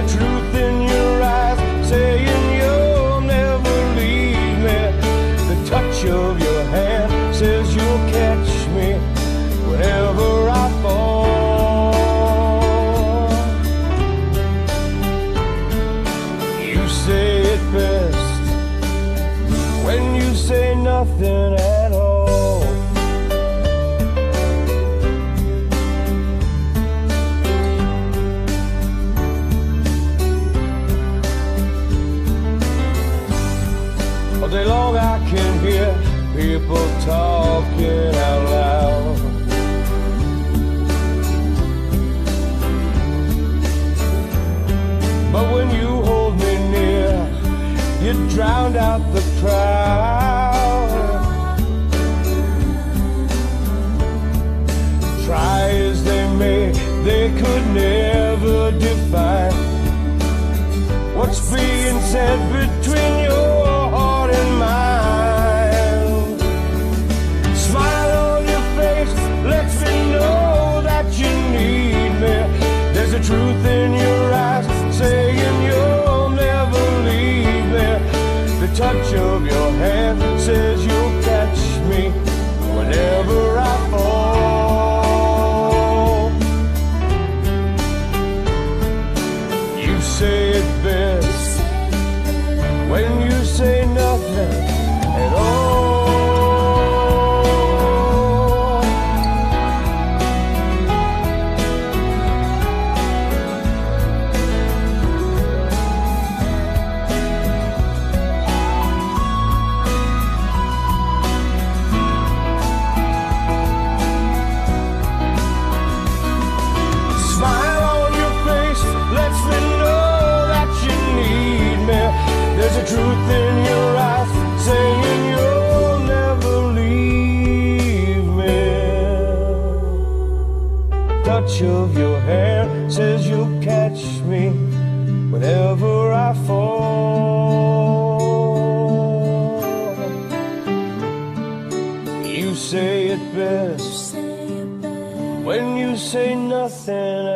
A truth in your eyes saying you'll never leave me. The touch of your hand says you'll catch me whenever I fall. You say it best when you say nothing All day long I can hear people talking out loud. But when you hold me near, you drowned out the crowd. Try as they may, they could never define what's being said between Touch of your catch me whenever I fall. You say it best when you say nothing